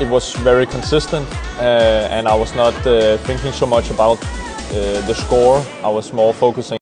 it was very consistent, uh, and I was not uh, thinking so much about uh, the score. I was more focusing.